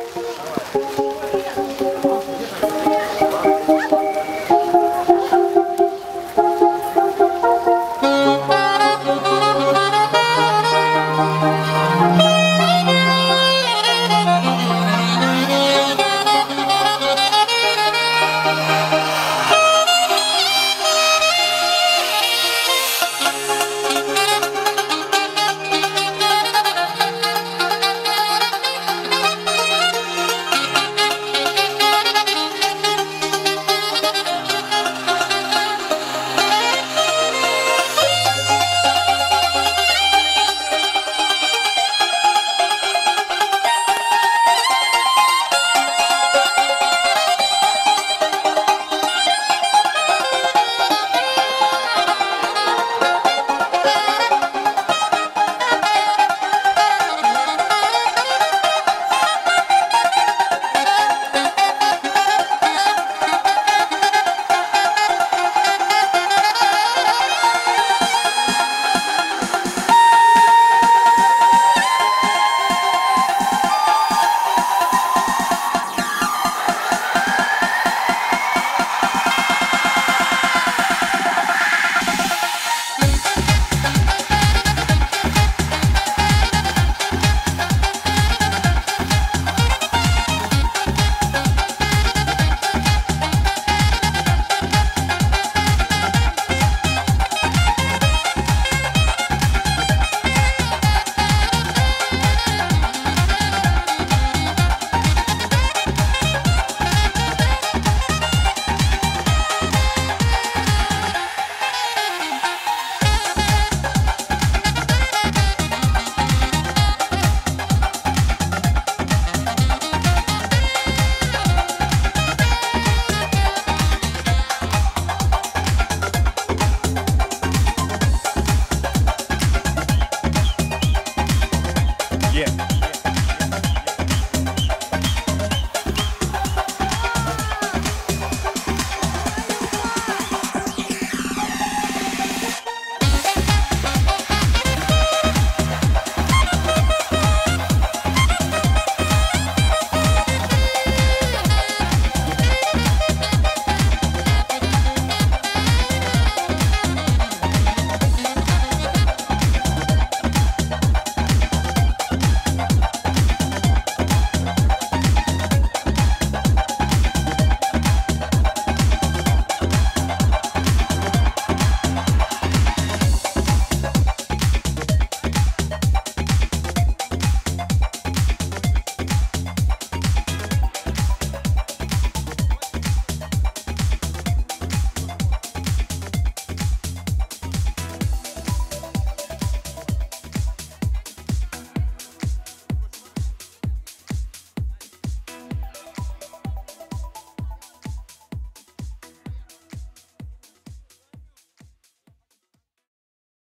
All right.